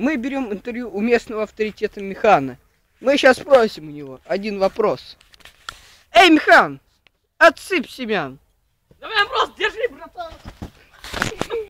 Мы берем интервью у местного авторитета Механа. Мы сейчас спросим у него один вопрос. Эй, Механ, отсыпь семян.